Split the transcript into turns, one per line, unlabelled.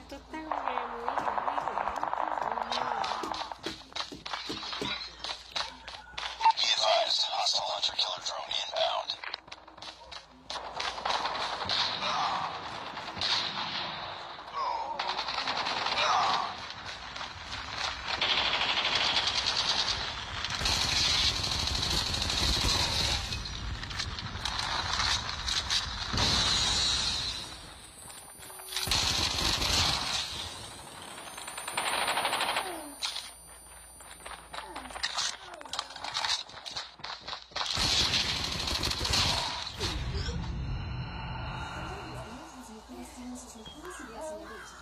porque tu tá vendo.
就是说，都是些什么东西？